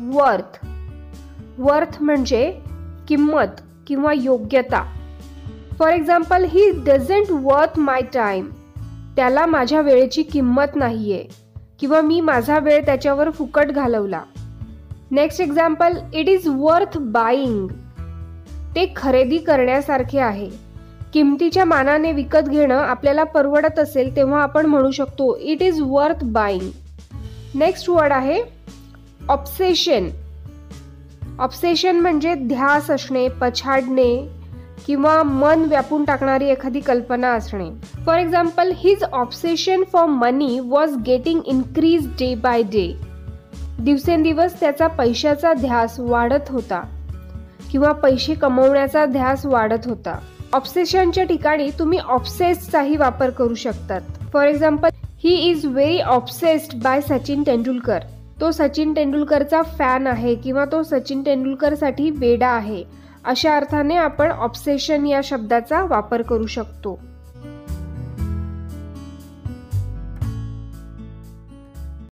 Worth worth म्हणजे किंमत किंवा योग्यता. For example he doesn't worth my time त्याला माझ्या वेळेची किंमत नाही आहे किंवा मी माझा वेळ त्याच्यावर फुकट घालवला. Next example it is worth buying ते खरेदी करण्यासारखे आहे. किमतीच्या मानाने विकत घेणं आपल्याला परवडत असेल तेव्हा आपण म्हणू शकतो it is worth buying next word आहे ऑप्सेशन ऑप्सेशन म्हणजे ध्यास असणे पछाडणे किंवा मन व्यापून टाकणारी एखादी कल्पना असणे. For example his obsession for money was getting increase day by day दिवसेंदिवस त्याचा पैशाचा ध्यास वाढत होता किंवा पैसे कमवण्याचा ध्यास वाढत होता. ऑप्सेशनच्या ठिकाणी तुम्ही ऑप्सेसचाही वापर करू शकतात. For example he is very obsessed by Sachin Tendulkar तो सचिन तेंडुलकरचा फॅन आहे किंवा तो सचिन तेंडुलकरसाठी वेडा आहे अशा अर्थाने आपण ऑप्सेशन या शब्दाचा वापर करू शकतो.